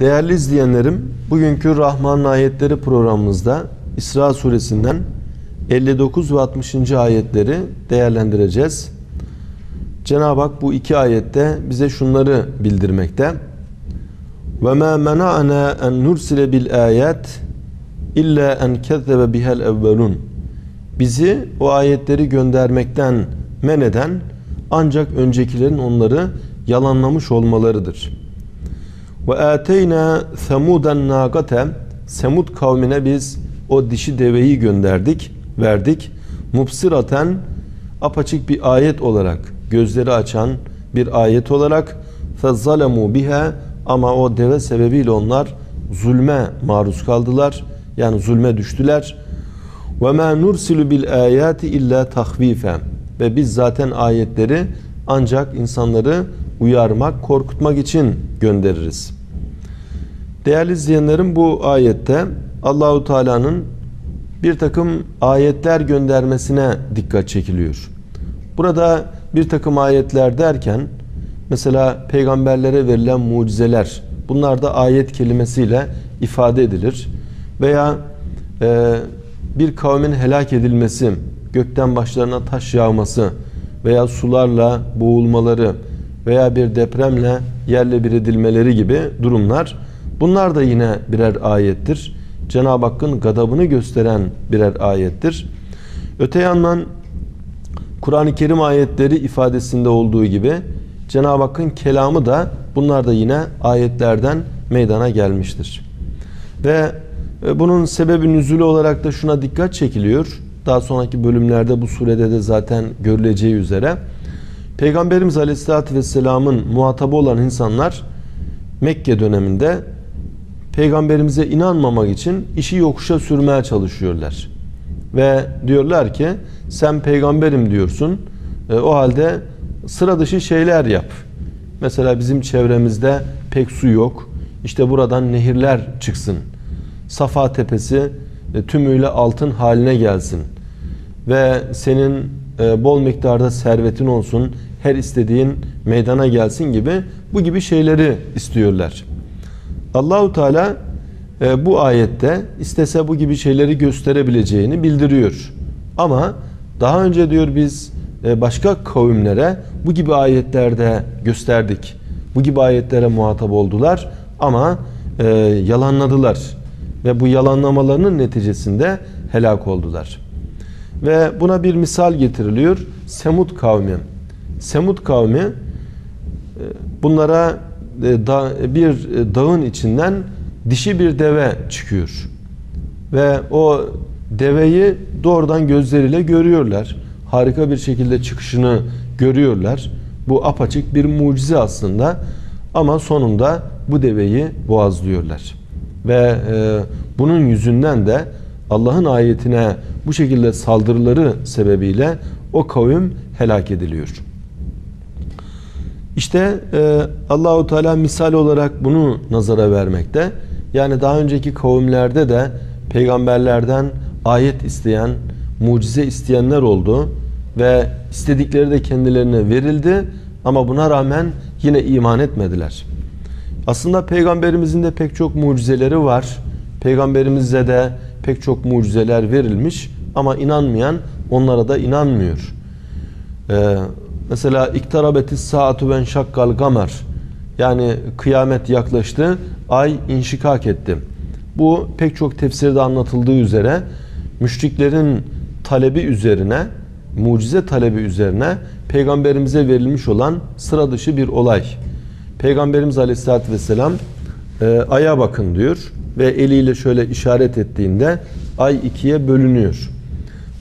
Değerli izleyenlerim, bugünkü Rahman'ın ayetleri programımızda İsra suresinden 59 ve 60. ayetleri değerlendireceğiz. Cenab-ı Hak bu iki ayette bize şunları bildirmekte. Ve ma mena'ana en nursile bil ayat illa en kezzebe bihel evvelun. Bizi o ayetleri göndermekten men eden ancak öncekilerin onları yalanlamış olmalarıdır. Ve ateyna semuden nagate Semud kavmine biz o dişi deveyi gönderdik, verdik. Mupsiraten apaçık bir ayet olarak, gözleri açan bir ayet olarak fezzalemu biha ama o deve sebebiyle onlar zulme maruz kaldılar. Yani zulme düştüler. Ve ma nursilu bil ayati illa tahvife. Ve biz zaten ayetleri ancak insanları uyarmak, korkutmak için göndeririz. Değerli izleyenlerim bu ayette Allahu Teala'nın bir takım ayetler göndermesine dikkat çekiliyor. Burada bir takım ayetler derken mesela peygamberlere verilen mucizeler bunlar da ayet kelimesiyle ifade edilir. Veya e, bir kavmin helak edilmesi, gökten başlarına taş yağması veya sularla boğulmaları veya bir depremle yerle bir edilmeleri gibi durumlar bunlar da yine birer ayettir. Cenab-ı Hakk'ın gadabını gösteren birer ayettir. Öte yandan Kur'an-ı Kerim ayetleri ifadesinde olduğu gibi Cenab-ı Hakk'ın kelamı da bunlar da yine ayetlerden meydana gelmiştir. Ve e, bunun sebebi nüzulü olarak da şuna dikkat çekiliyor. Daha sonraki bölümlerde bu surede de zaten görüleceği üzere. Peygamberimiz Aleyhisselatü Vesselam'ın muhatabı olan insanlar Mekke döneminde peygamberimize inanmamak için işi yokuşa sürmeye çalışıyorlar. Ve diyorlar ki sen peygamberim diyorsun. E, o halde sıra dışı şeyler yap. Mesela bizim çevremizde pek su yok. İşte buradan nehirler çıksın. Safa tepesi e, tümüyle altın haline gelsin. Ve senin e, bol miktarda servetin olsun. Her istediğin meydana gelsin gibi bu gibi şeyleri istiyorlar. Allahu Teala e, bu ayette istese bu gibi şeyleri gösterebileceğini bildiriyor. Ama daha önce diyor biz e, başka kavimlere bu gibi ayetlerde gösterdik. Bu gibi ayetlere muhatap oldular ama yalanladılar. Ve bu yalanlamalarının neticesinde helak oldular. Ve buna bir misal getiriliyor. Semud kavmi. Semud kavmi e, bunlara e, bir dağın içinden dişi bir deve çıkıyor. Ve o deveyi doğrudan gözleriyle görüyorlar. Harika bir şekilde çıkışını görüyorlar. Bu apaçık bir mucize aslında. Ama sonunda bu deveyi boğazlıyorlar. Ve e, bunun yüzünden de Allah'ın ayetine bu şekilde saldırıları sebebiyle o kavim helak ediliyor. İşte e, Allahu Teala misal olarak bunu nazara vermekte. Yani daha önceki kavimlerde de peygamberlerden ayet isteyen, mucize isteyenler oldu ve istedikleri de kendilerine verildi ama buna rağmen yine iman etmediler. Aslında peygamberimizin de pek çok mucizeleri var. Peygamberimize de pek çok mucizeler verilmiş ama inanmayan onlara da inanmıyor. Ee, mesela iktarabetis saatu ben şakkal gamer yani kıyamet yaklaştı, ay inşikak etti. Bu pek çok tefsirde anlatıldığı üzere müşriklerin talebi üzerine, mucize talebi üzerine peygamberimize verilmiş olan sıra dışı bir olay. Peygamberimiz Aleyhisselatü Vesselam e, aya bakın diyor ve eliyle şöyle işaret ettiğinde ay ikiye bölünüyor.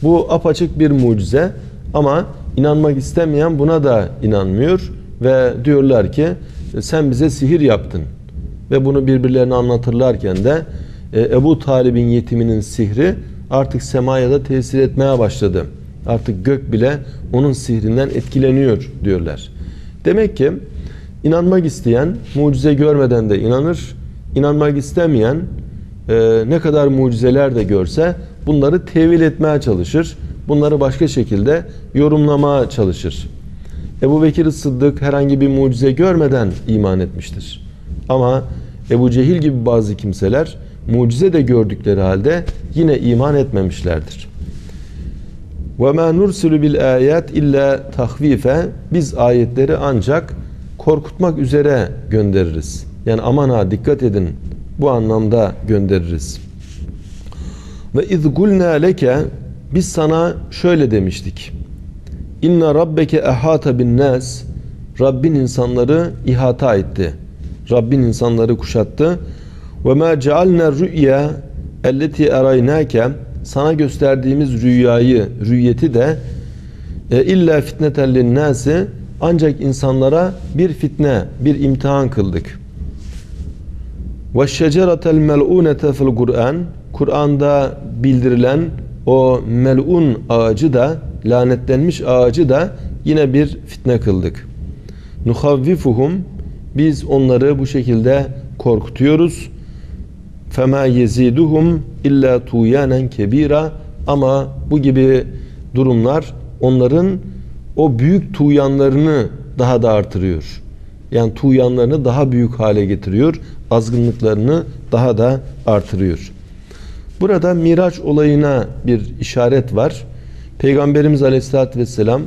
Bu apaçık bir mucize ama inanmak istemeyen buna da inanmıyor ve diyorlar ki sen bize sihir yaptın. Ve bunu birbirlerine anlatırlarken de e, Ebu Talib'in yetiminin sihri artık semaya da tesir etmeye başladı. Artık gök bile onun sihrinden etkileniyor diyorlar. Demek ki inanmak isteyen mucize görmeden de inanır. İnanmak istemeyen e, ne kadar mucizeler de görse bunları tevil etmeye çalışır. Bunları başka şekilde yorumlamaya çalışır. Ebu Bekir Sıddık herhangi bir mucize görmeden iman etmiştir. Ama Ebu Cehil gibi bazı kimseler mucize de gördükleri halde yine iman etmemişlerdir. وَمَا نُرْسِلُ بِالْآيَاتِ illa tahvife Biz ayetleri ancak korkutmak üzere göndeririz. Yani aman ha dikkat edin bu anlamda göndeririz. Ve iz gulna leke biz sana şöyle demiştik. İnne rabbeke ehata bin nas Rabbin insanları ihata etti. Rabbin insanları kuşattı. Ve ma cealna rü'ya elleti eraynake sana gösterdiğimiz rüyayı, rüyeti de e, illa fitneten linnâsi ancak insanlara bir fitne, bir imtihan kıldık. Ve şeceratel mel'unete fil Kur'an Kur'an'da bildirilen o mel'un ağacı da lanetlenmiş ağacı da yine bir fitne kıldık. Nuhavvifuhum biz onları bu şekilde korkutuyoruz. Fema yeziduhum illa tuyanen kebira ama bu gibi durumlar onların o büyük tuyanlarını daha da artırıyor. Yani tuyanlarını daha büyük hale getiriyor. Azgınlıklarını daha da artırıyor. Burada Miraç olayına bir işaret var. Peygamberimiz Aleyhisselatü Vesselam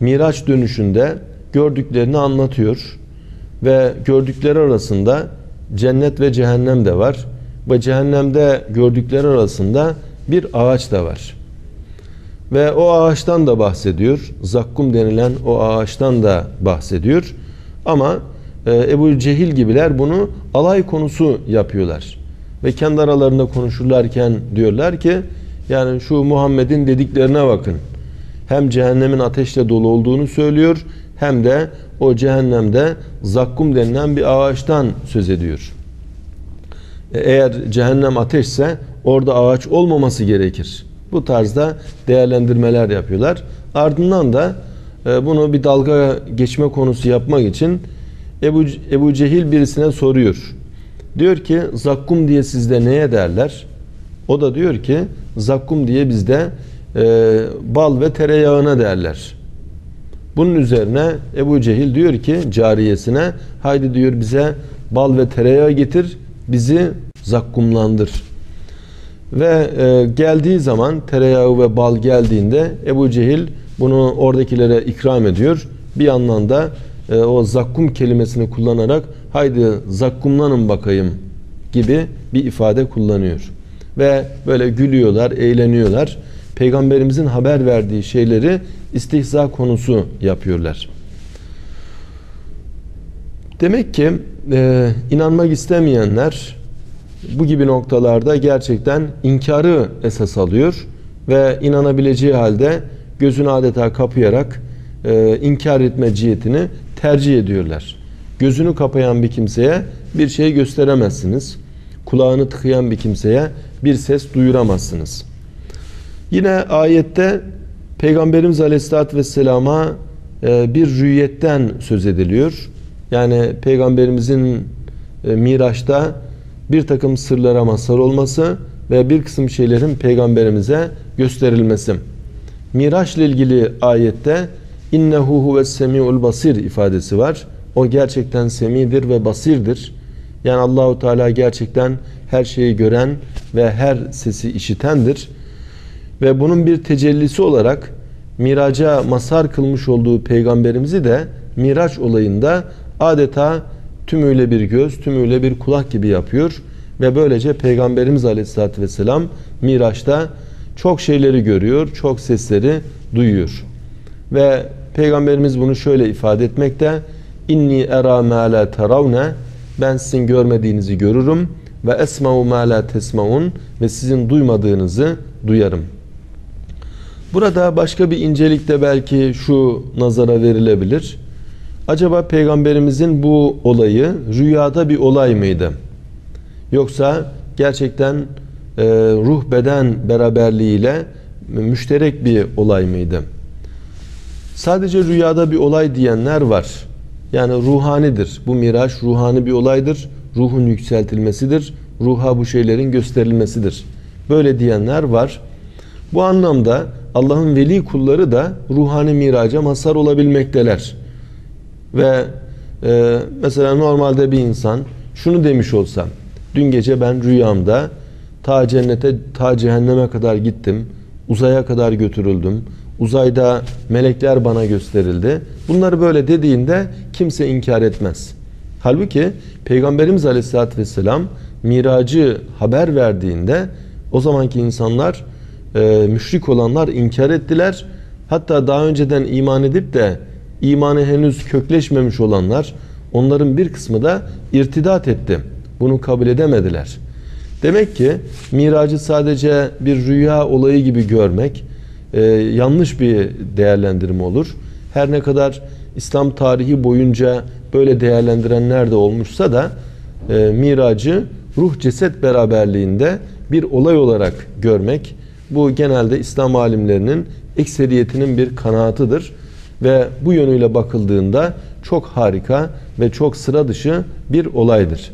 Miraç dönüşünde gördüklerini anlatıyor. Ve gördükleri arasında cennet ve cehennem de var. Ve cehennemde gördükleri arasında bir ağaç da var. Ve o ağaçtan da bahsediyor. Zakkum denilen o ağaçtan da bahsediyor. Ama e, Ebu Cehil gibiler bunu alay konusu yapıyorlar. Ve kendi aralarında konuşurlarken diyorlar ki yani şu Muhammed'in dediklerine bakın. Hem cehennemin ateşle dolu olduğunu söylüyor hem de o cehennemde zakkum denilen bir ağaçtan söz ediyor. E, eğer cehennem ateşse orada ağaç olmaması gerekir. Bu tarzda değerlendirmeler yapıyorlar. Ardından da e, bunu bir dalga geçme konusu yapmak için Ebu, Ebu Cehil birisine soruyor. Diyor ki zakkum diye sizde neye derler? O da diyor ki zakkum diye bizde e, bal ve tereyağına derler. Bunun üzerine Ebu Cehil diyor ki cariyesine haydi diyor bize bal ve tereyağı getir bizi zakkumlandır. Ve e, geldiği zaman tereyağı ve bal geldiğinde Ebu Cehil bunu oradakilere ikram ediyor. Bir yandan da e, o zakkum kelimesini kullanarak haydi zakkumlanın bakayım gibi bir ifade kullanıyor. Ve böyle gülüyorlar, eğleniyorlar. Peygamberimizin haber verdiği şeyleri istihza konusu yapıyorlar. Demek ki e, inanmak istemeyenler bu gibi noktalarda gerçekten inkarı esas alıyor ve inanabileceği halde gözünü adeta kapayarak e, inkar etme cihetini tercih ediyorlar. Gözünü kapayan bir kimseye bir şey gösteremezsiniz. Kulağını tıkayan bir kimseye bir ses duyuramazsınız. Yine ayette Peygamberimiz Aleyhisselatü Vesselam'a e, bir rüyetten söz ediliyor. Yani Peygamberimizin e, Miraç'ta bir takım sırlara mazhar olması ve bir kısım şeylerin Peygamberimize gösterilmesi. Miraç ile ilgili ayette innehu huves semiul basir ifadesi var. O gerçekten semidir ve basirdir. Yani Allahu Teala gerçekten her şeyi gören ve her sesi işitendir. Ve bunun bir tecellisi olarak miraca masar kılmış olduğu peygamberimizi de miraç olayında adeta tümüyle bir göz, tümüyle bir kulak gibi yapıyor. Ve böylece Peygamberimiz Aleyhisselatü Vesselam Miraç'ta çok şeyleri görüyor, çok sesleri duyuyor. Ve Peygamberimiz bunu şöyle ifade etmekte. İnni era ma la teravne ben sizin görmediğinizi görürüm ve esma'u ma la tesmaun ve sizin duymadığınızı duyarım. Burada başka bir incelik de belki şu nazara verilebilir. Acaba peygamberimizin bu olayı rüyada bir olay mıydı? Yoksa gerçekten e, ruh beden beraberliğiyle müşterek bir olay mıydı? Sadece rüyada bir olay diyenler var. Yani ruhanidir. Bu miraç ruhani bir olaydır. Ruhun yükseltilmesidir. Ruha bu şeylerin gösterilmesidir. Böyle diyenler var. Bu anlamda Allah'ın veli kulları da ruhani miraca mazhar olabilmekteler. Ve e, mesela normalde bir insan şunu demiş olsam. Dün gece ben rüyamda ta cennete ta cehenneme kadar gittim. Uzaya kadar götürüldüm. Uzayda melekler bana gösterildi. Bunları böyle dediğinde kimse inkar etmez. Halbuki Peygamberimiz Aleyhisselatü Vesselam miracı haber verdiğinde o zamanki insanlar e, müşrik olanlar inkar ettiler. Hatta daha önceden iman edip de imanı henüz kökleşmemiş olanlar onların bir kısmı da irtidat etti. Bunu kabul edemediler. Demek ki miracı sadece bir rüya olayı gibi görmek e, yanlış bir değerlendirme olur. Her ne kadar İslam tarihi boyunca böyle değerlendirenler de olmuşsa da e, miracı ruh ceset beraberliğinde bir olay olarak görmek bu genelde İslam alimlerinin ekseriyetinin bir kanaatıdır ve bu yönüyle bakıldığında çok harika ve çok sıra dışı bir olaydır.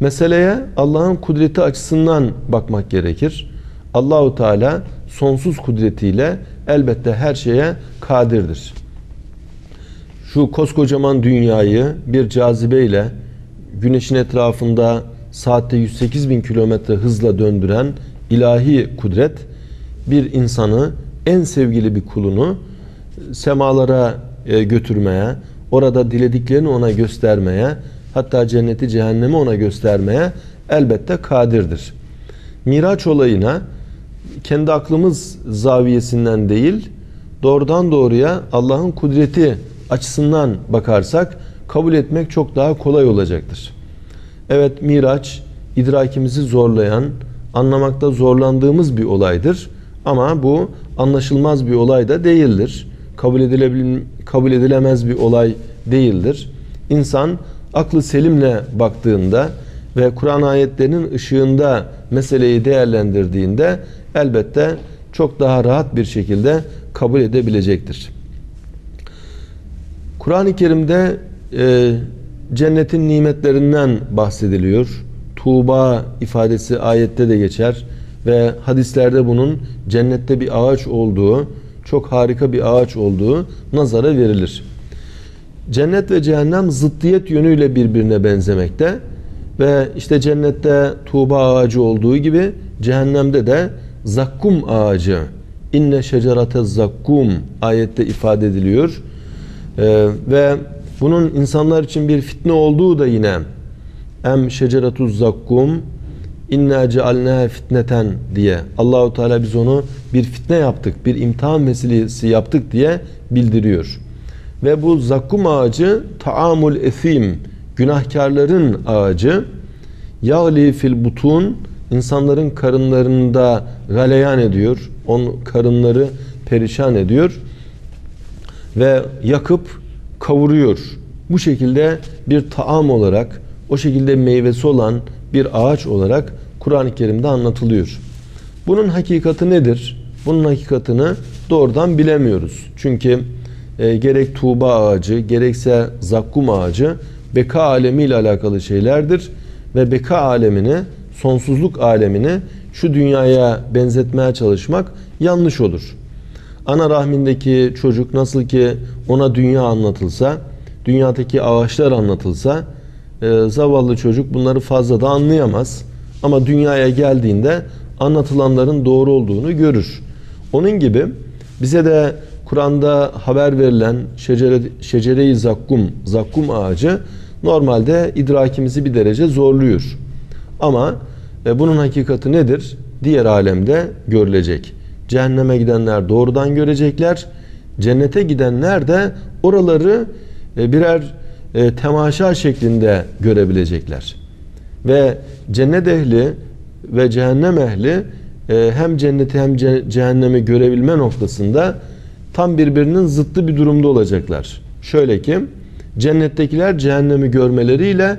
Meseleye Allah'ın kudreti açısından bakmak gerekir. Allahu Teala sonsuz kudretiyle elbette her şeye kadirdir. Şu koskocaman dünyayı bir cazibeyle güneşin etrafında saatte 108 bin kilometre hızla döndüren ilahi kudret bir insanı en sevgili bir kulunu semalara e, götürmeye, orada dilediklerini ona göstermeye, hatta cenneti cehennemi ona göstermeye elbette kadirdir. Miraç olayına kendi aklımız zaviyesinden değil, doğrudan doğruya Allah'ın kudreti açısından bakarsak kabul etmek çok daha kolay olacaktır. Evet Miraç idrakimizi zorlayan, anlamakta zorlandığımız bir olaydır. Ama bu anlaşılmaz bir olay da değildir. Kabul, edilebil, kabul edilemez bir olay değildir. İnsan aklı selimle baktığında ve Kur'an ayetlerinin ışığında meseleyi değerlendirdiğinde elbette çok daha rahat bir şekilde kabul edebilecektir. Kur'an-ı Kerim'de e, cennetin nimetlerinden bahsediliyor. Tuğba ifadesi ayette de geçer ve hadislerde bunun cennette bir ağaç olduğu, çok harika bir ağaç olduğu nazara verilir. Cennet ve cehennem zıddiyet yönüyle birbirine benzemekte ve işte cennette tuğba ağacı olduğu gibi cehennemde de zakkum ağacı inne şecerate zakkum ayette ifade ediliyor. Ee, ve bunun insanlar için bir fitne olduğu da yine em şeceratuz zakkum inna cealna fitneten diye Allahu Teala biz onu bir fitne yaptık, bir imtihan meselesi yaptık diye bildiriyor. Ve bu zakkum ağacı taamul esim, günahkarların ağacı. Yağli fil butun insanların karınlarında galeyan ediyor. On karınları perişan ediyor ve yakıp kavuruyor. Bu şekilde bir taam olarak, o şekilde meyvesi olan bir ağaç olarak Kur'an-ı Kerim'de anlatılıyor. Bunun hakikati nedir? Bunun hakikatini doğrudan bilemiyoruz. Çünkü e, gerek tuğba ağacı, gerekse zakkum ağacı beka alemiyle alakalı şeylerdir. Ve beka alemini, sonsuzluk alemini şu dünyaya benzetmeye çalışmak yanlış olur. Ana rahmindeki çocuk nasıl ki ona dünya anlatılsa, dünyadaki ağaçlar anlatılsa, e, zavallı çocuk bunları fazla da anlayamaz. Ama dünyaya geldiğinde anlatılanların doğru olduğunu görür. Onun gibi bize de Kur'an'da haber verilen şecere, şecere-i zakkum, zakkum ağacı normalde idrakimizi bir derece zorluyor. Ama e, bunun hakikati nedir? Diğer alemde görülecek. Cehenneme gidenler doğrudan görecekler. Cennete gidenler de oraları e, birer e, temaşa şeklinde görebilecekler. Ve cennet ehli ve cehennem ehli e, hem cenneti hem cehennemi görebilme noktasında tam birbirinin zıttı bir durumda olacaklar. Şöyle ki cennettekiler cehennemi görmeleriyle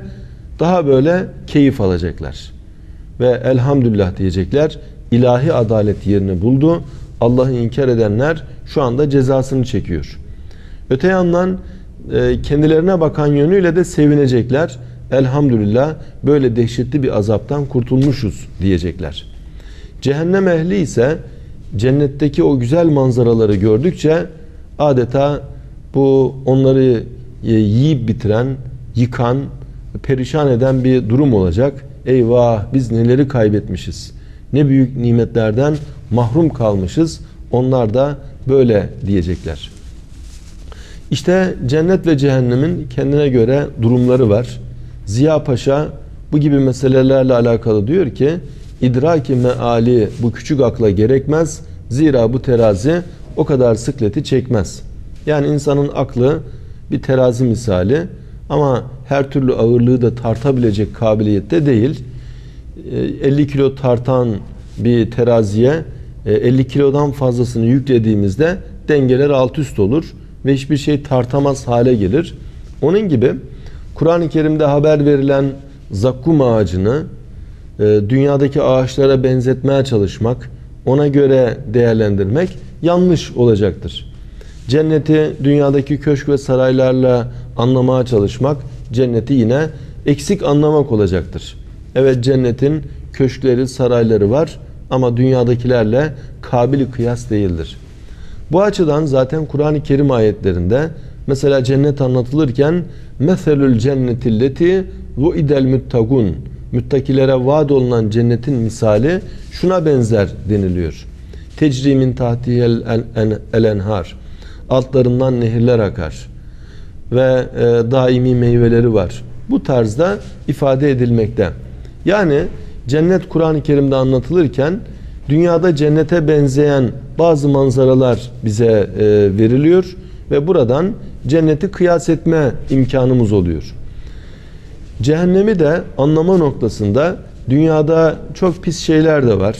daha böyle keyif alacaklar. Ve elhamdülillah diyecekler. İlahi adalet yerini buldu. Allah'ı inkar edenler şu anda cezasını çekiyor. Öte yandan e, kendilerine bakan yönüyle de sevinecekler. Elhamdülillah böyle dehşetli bir azaptan kurtulmuşuz diyecekler. Cehennem ehli ise cennetteki o güzel manzaraları gördükçe adeta bu onları e, yiyip bitiren, yıkan perişan eden bir durum olacak. Eyvah biz neleri kaybetmişiz. Ne büyük nimetlerden mahrum kalmışız. Onlar da böyle diyecekler. İşte cennet ve cehennemin kendine göre durumları var. Ziya Paşa bu gibi meselelerle alakalı diyor ki idraki meali bu küçük akla gerekmez. Zira bu terazi o kadar sıkleti çekmez. Yani insanın aklı bir terazi misali ama her türlü ağırlığı da tartabilecek kabiliyette değil. 50 e, kilo tartan bir teraziye 50 e, kilodan fazlasını yüklediğimizde dengeler alt üst olur ve hiçbir şey tartamaz hale gelir. Onun gibi Kur'an-ı Kerim'de haber verilen zakkum ağacını e, dünyadaki ağaçlara benzetmeye çalışmak, ona göre değerlendirmek yanlış olacaktır. Cenneti dünyadaki köşk ve saraylarla anlamaya çalışmak, cenneti yine eksik anlamak olacaktır. Evet cennetin köşkleri, sarayları var ama dünyadakilerle kabili kıyas değildir. Bu açıdan zaten Kur'an-ı Kerim ayetlerinde mesela cennet anlatılırken meselül cennetilleti ve idel muttagun müttakilere vaat olunan cennetin misali şuna benzer deniliyor. Tecrimin tahtihel el enhar altlarından nehirler akar ve e, daimi meyveleri var. Bu tarzda ifade edilmekte. Yani cennet Kur'an-ı Kerim'de anlatılırken dünyada cennete benzeyen bazı manzaralar bize e, veriliyor ve buradan cenneti kıyas etme imkanımız oluyor. Cehennemi de anlama noktasında dünyada çok pis şeyler de var.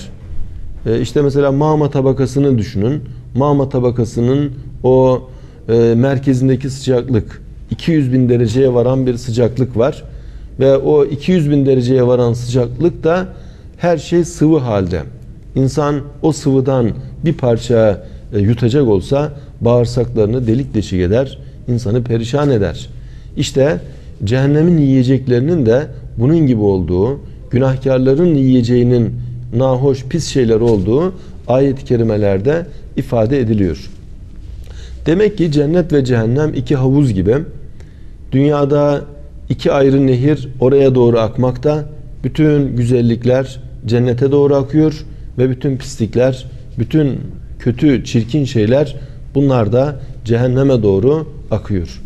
E, işte mesela mağma tabakasını düşünün. Mağma tabakasının o e, merkezindeki sıcaklık 200 bin dereceye varan bir sıcaklık var. Ve o 200 bin dereceye varan sıcaklık da her şey sıvı halde. İnsan o sıvıdan bir parça e, yutacak olsa bağırsaklarını delik deşik eder, insanı perişan eder. İşte cehennemin yiyeceklerinin de bunun gibi olduğu, günahkarların yiyeceğinin nahoş pis şeyler olduğu ayet-i kerimelerde ifade ediliyor. Demek ki cennet ve cehennem iki havuz gibi. Dünyada iki ayrı nehir oraya doğru akmakta. Bütün güzellikler cennete doğru akıyor ve bütün pislikler, bütün kötü, çirkin şeyler bunlar da cehenneme doğru akıyor.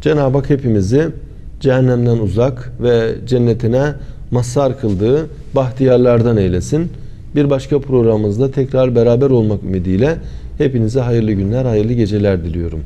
Cenab-ı Hak hepimizi cehennemden uzak ve cennetine mazhar kıldığı bahtiyarlardan eylesin. Bir başka programımızda tekrar beraber olmak ümidiyle hepinize hayırlı günler, hayırlı geceler diliyorum.